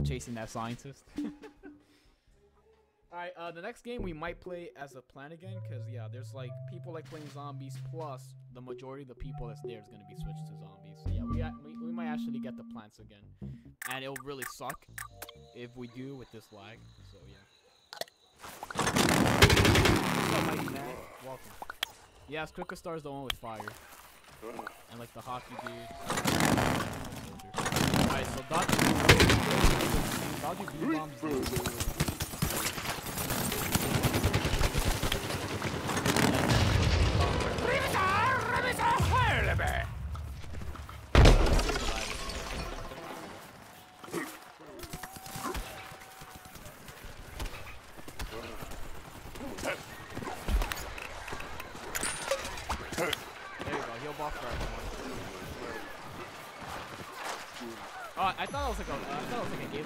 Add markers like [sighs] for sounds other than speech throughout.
know, chasing that scientist. [laughs] Alright, uh, the next game we might play as a plan again, because, yeah, there's, like, people like playing zombies, plus the majority of the people that's there is going to be switched to zombies. So, yeah, we, we, we might actually get the plants again. And it'll really suck if we do with this lag. So, yeah. What's? Welcome. Star is the one with fire. And, like, the hockey dude. How did you bomb Oh, I thought it was like a, I thought it was like a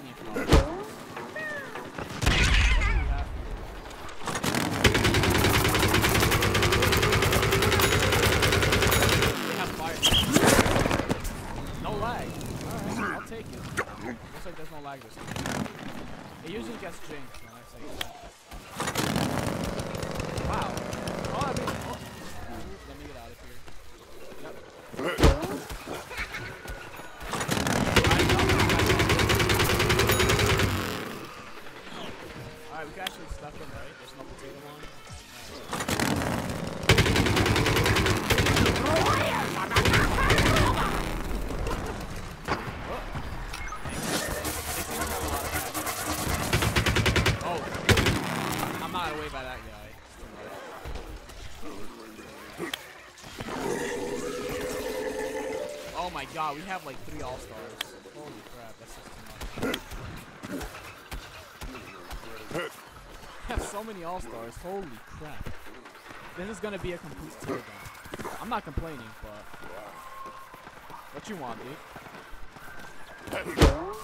have fire. No lag. I'll take it. Looks like there's no lag this time. It usually gets jinxed when I say that. Oh my god, we have like three all stars. Holy crap, that's just too much. We have so many all stars. Holy crap. This is gonna be a complete teardown. I'm not complaining, but what you want, dude? Oh.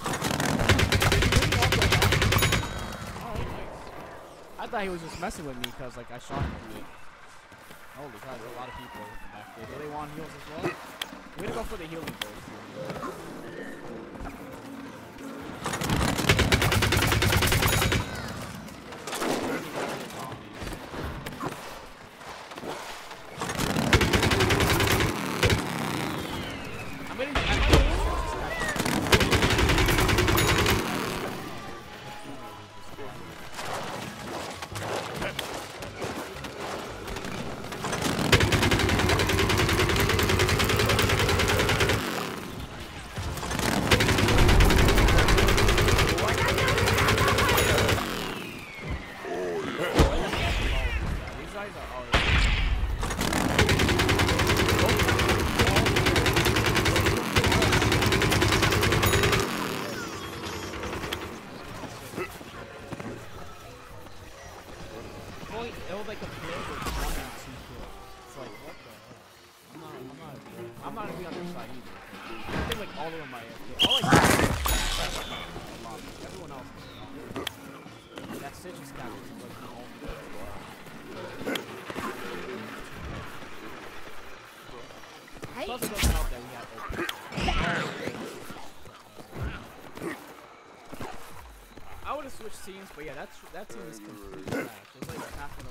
I thought he was just messing with me because like I shot him crap, there's a lot of people. Do they want heals as well? We're gonna go for the healing first. I would have switched teams, but yeah, that's that team is completely trash. There's like half of.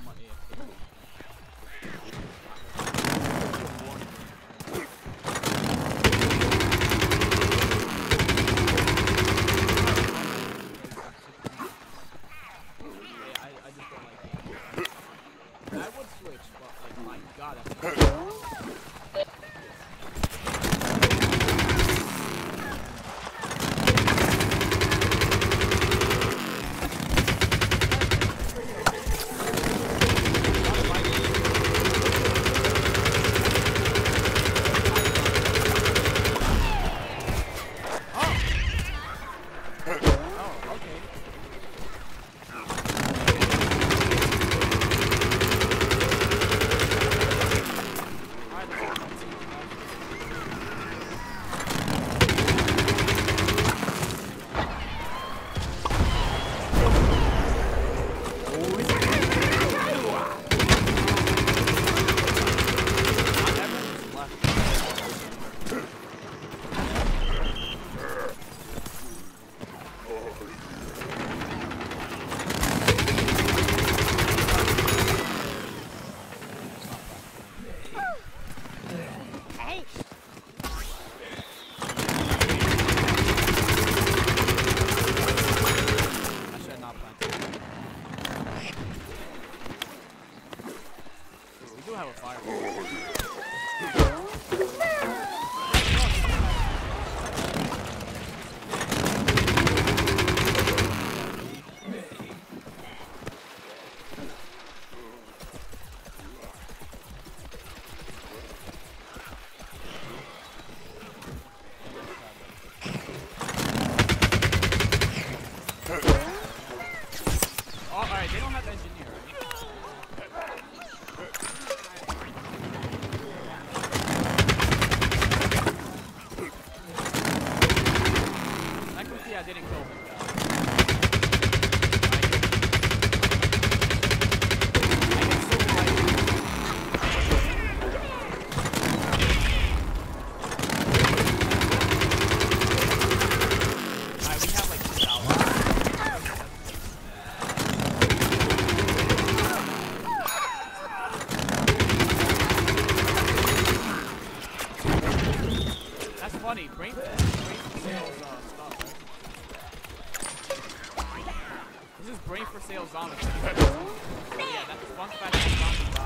I didn't kill him, funny. Brain, brain cells, uh, just brain for sale zombies. [laughs] yeah, that's one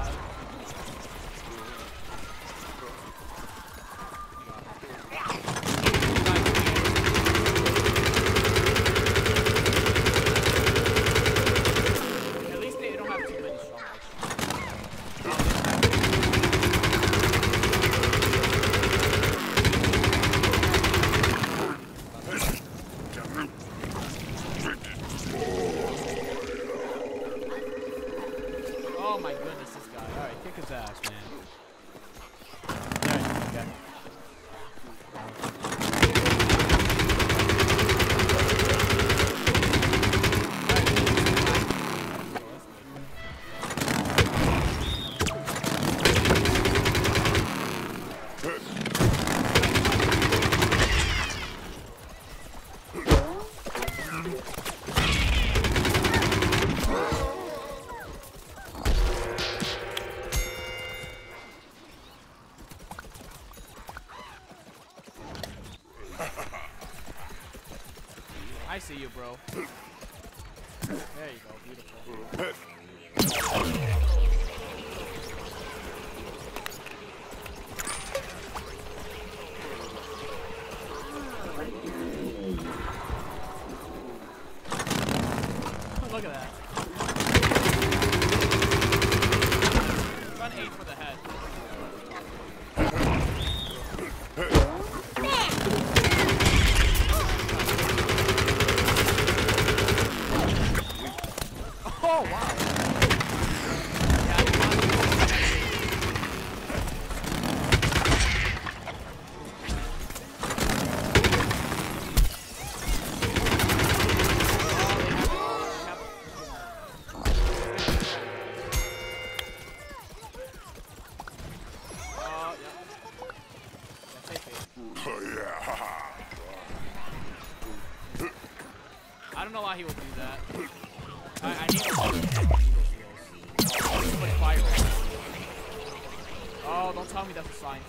Oh, wow. I don't know why he would do that. Oh, don't tell me that's a sign.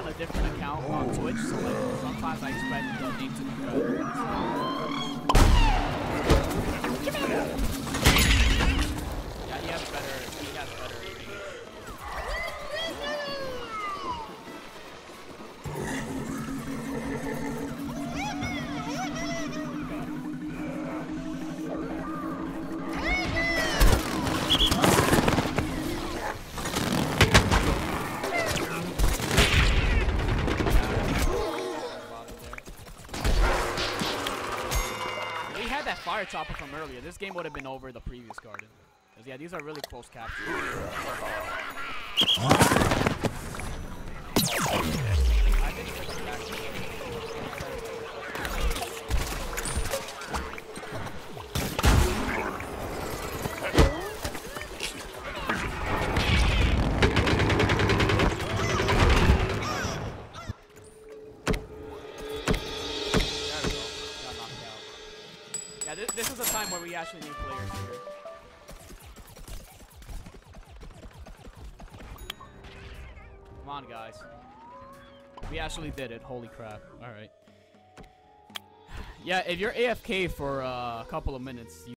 On a different account on Twitch, so, like, sometimes I expect the name to be red. Yeah, he has better, he has better fire chomper from earlier. This game would have been over the previous garden. 'Cause, yeah, these are really close captures. I think on, guys. We actually did it. Holy crap. Alright. [sighs] Yeah, if you're AFK for uh, a couple of minutes, you